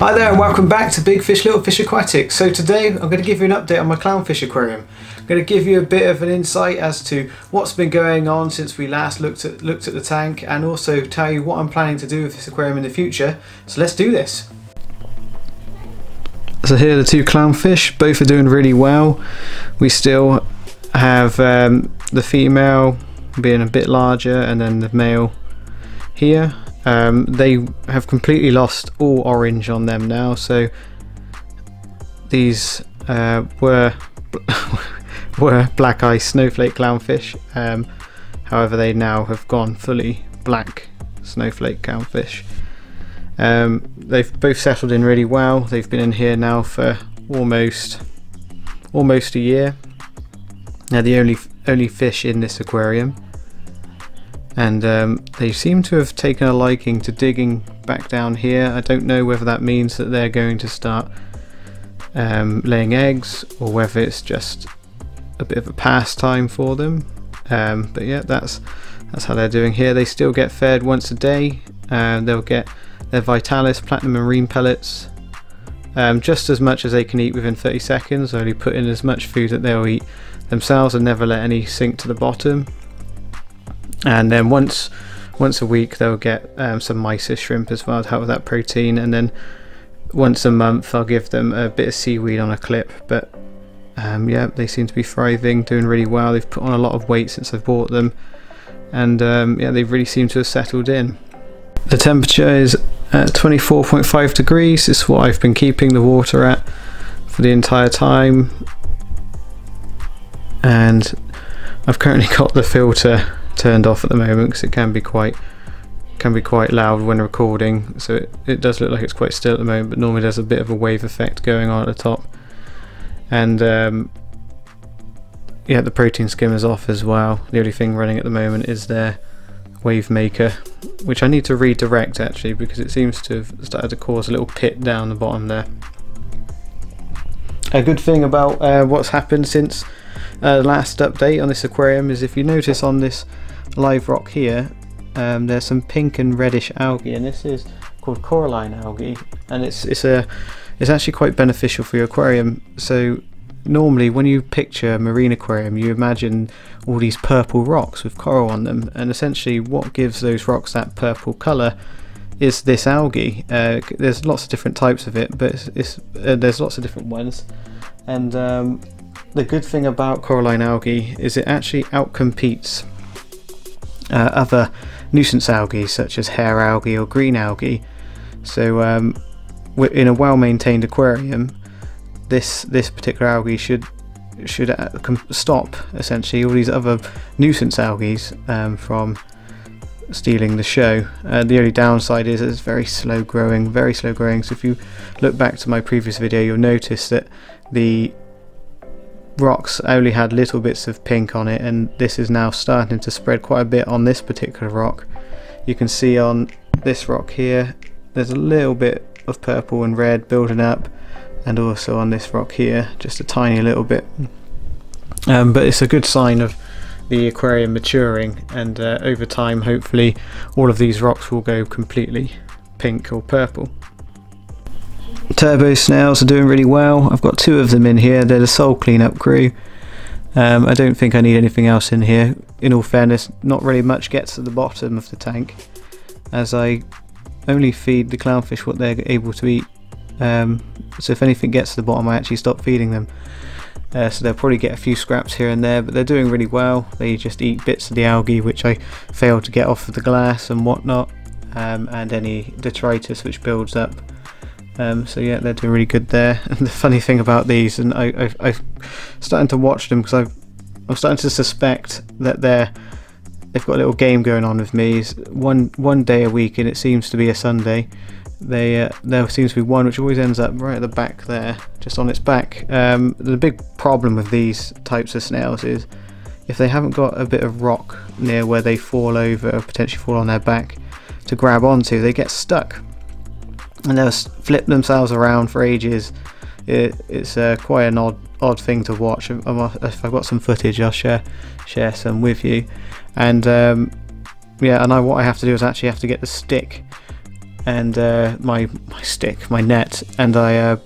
Hi there and welcome back to Big Fish Little Fish Aquatics. So today I'm going to give you an update on my clownfish aquarium. I'm going to give you a bit of an insight as to what's been going on since we last looked at looked at the tank and also tell you what I'm planning to do with this aquarium in the future. So let's do this. So here are the two clownfish, both are doing really well. We still have um, the female being a bit larger and then the male here um, they have completely lost all orange on them now, so these uh, were were black ice snowflake clownfish. Um, however, they now have gone fully black snowflake clownfish. Um, they've both settled in really well. They've been in here now for almost almost a year. Now the only only fish in this aquarium and um, they seem to have taken a liking to digging back down here. I don't know whether that means that they're going to start um, laying eggs or whether it's just a bit of a pastime for them. Um, but yeah, that's that's how they're doing here. They still get fed once a day. Uh, they'll get their Vitalis Platinum Marine pellets um, just as much as they can eat within 30 seconds. Only put in as much food that they'll eat themselves and never let any sink to the bottom and then once once a week they'll get um, some mysis shrimp as well to help with that protein. And then once a month I'll give them a bit of seaweed on a clip. But um, yeah they seem to be thriving doing really well. They've put on a lot of weight since I've bought them. And um, yeah they really seem to have settled in. The temperature is at 24.5 degrees. Is what I've been keeping the water at for the entire time. And I've currently got the filter turned off at the moment because it can be quite can be quite loud when recording. So it, it does look like it's quite still at the moment but normally there's a bit of a wave effect going on at the top. And um, yeah the protein skimmer's off as well. The only thing running at the moment is their wave maker which I need to redirect actually because it seems to have started to cause a little pit down the bottom there. A good thing about uh, what's happened since uh, last update on this aquarium is if you notice on this live rock here. Um, there's some pink and reddish algae and this is called coralline algae and it's it's a it's actually quite beneficial for your aquarium. So normally when you picture a marine aquarium you imagine all these purple rocks with coral on them and essentially what gives those rocks that purple color is this algae. Uh, there's lots of different types of it but it's, it's uh, there's lots of different ones. And um, the good thing about coralline algae is it actually outcompetes uh, other nuisance algae such as hair algae or green algae. So um, in a well-maintained aquarium, this this particular algae should should uh, stop essentially all these other nuisance algae um, from stealing the show. Uh, the only downside is it's very slow growing, very slow growing. So if you look back to my previous video, you'll notice that the rocks only had little bits of pink on it and this is now starting to spread quite a bit on this particular rock. You can see on this rock here there's a little bit of purple and red building up and also on this rock here just a tiny little bit um, but it's a good sign of the aquarium maturing and uh, over time hopefully all of these rocks will go completely pink or purple. Turbo snails are doing really well. I've got two of them in here. They're the sole cleanup crew. Um, I don't think I need anything else in here. In all fairness, not really much gets to the bottom of the tank as I only feed the clownfish what they're able to eat. Um, so if anything gets to the bottom I actually stop feeding them. Uh, so they'll probably get a few scraps here and there but they're doing really well. They just eat bits of the algae which I fail to get off of the glass and whatnot um, and any detritus which builds up um, so yeah, they're doing really good there. And the funny thing about these, and I, I, I'm starting to watch them because I've, I'm starting to suspect that they're they've got a little game going on with me. one one day a week, and it seems to be a Sunday. They uh, there seems to be one which always ends up right at the back there, just on its back. Um, the big problem with these types of snails is if they haven't got a bit of rock near where they fall over or potentially fall on their back to grab onto, they get stuck and they'll flip themselves around for ages. It, it's uh, quite an odd odd thing to watch. If I've got some footage, I'll share share some with you. And um, yeah, and I, what I have to do is actually have to get the stick and uh, my my stick, my net, and I uh,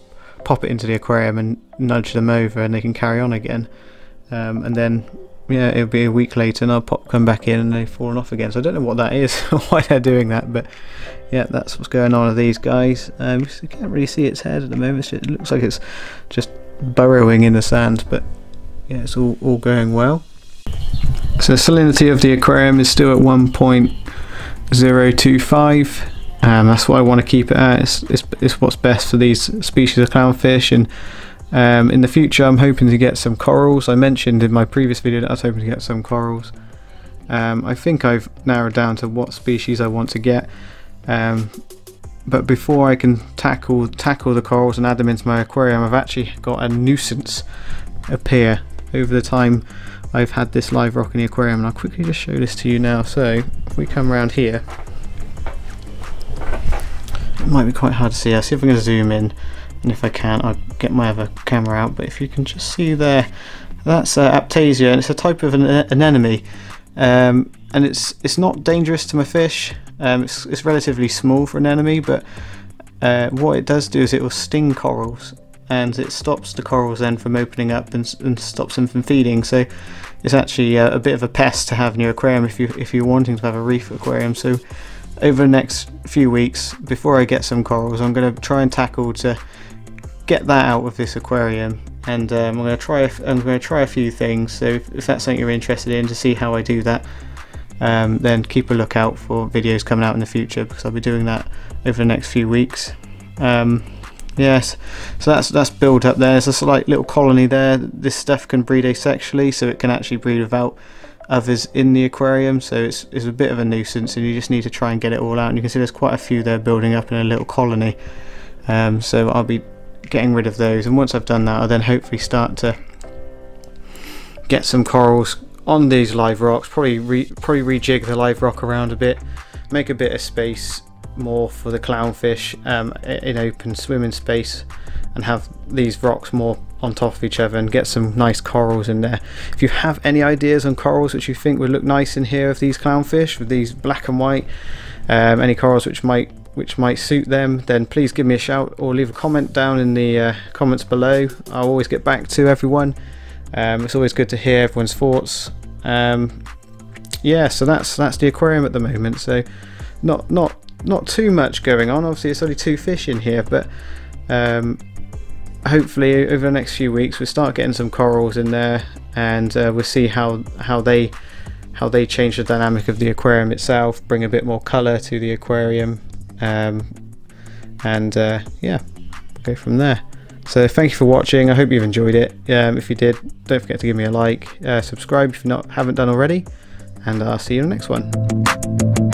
pop it into the aquarium and nudge them over, and they can carry on again. Um, and then yeah, it'll be a week later, and I'll pop come back in, and they've fallen off again. So I don't know what that is, why they're doing that, but yeah, that's what's going on with these guys. Um, you can't really see its head at the moment. It looks like it's just burrowing in the sand, but yeah, it's all all going well. So the salinity of the aquarium is still at 1.025. Um, that's what I want to keep it at. It's, it's, it's what's best for these species of clownfish. And um, in the future, I'm hoping to get some corals. I mentioned in my previous video that I was hoping to get some corals. Um, I think I've narrowed down to what species I want to get. Um, but before I can tackle tackle the corals and add them into my aquarium, I've actually got a nuisance appear over the time I've had this live rock in the aquarium and I'll quickly just show this to you now so if we come around here it might be quite hard to see I'll see if going to zoom in and if I can I'll get my other camera out but if you can just see there that's uh, Aiptasia and it's a type of an anemone um, and it's it's not dangerous to my fish. Um, it's, it's relatively small for an anemone but uh, what it does do is it will sting corals and it stops the corals then from opening up and, and stops them from feeding. So it's actually a, a, bit of a pest to have in your aquarium if you if you're wanting to have a reef aquarium. So over the next few weeks before I get some corals I'm going to try and tackle to get that out of this aquarium and um, I'm going to try I'm going to try a few things so if, if, that's something you're interested in to see how I do that um, then keep a lookout for videos coming out in the future because I'll be doing that over the next few weeks um, Yes, so that's that's built up there. There's a slight little colony there. This stuff can breed asexually, so it can actually breed without others in the aquarium. So it's, it's a bit of a nuisance, and you just need to try and get it all out. And you can see there's quite a few there building up in a little colony. Um, so I'll be getting rid of those, and once I've done that, I'll then hopefully start to get some corals on these live rocks. Probably re probably rejig the live rock around a bit, make a bit of space more for the clownfish um, in open swimming space and have these rocks more on top of each other and get some nice corals in there. If you have any ideas on corals which you think would look nice in here of these clownfish with these black and white, um, any corals which might which might suit them, then please give me a shout or leave a comment down in the uh, comments below. I'll always get back to everyone. Um, it's always good to hear everyone's thoughts. Um, yeah, so that's that's the aquarium at the moment. So not not not too much going on. Obviously, it's only two fish in here, but um, hopefully over the next few weeks we'll start getting some corals in there, and uh, we'll see how how they how they change the dynamic of the aquarium itself, bring a bit more colour to the aquarium, um, and uh, yeah, go from there. So thank you for watching. I hope you've enjoyed it. Um, if you did, don't forget to give me a like, uh, subscribe if you not haven't done already, and I'll see you in the next one.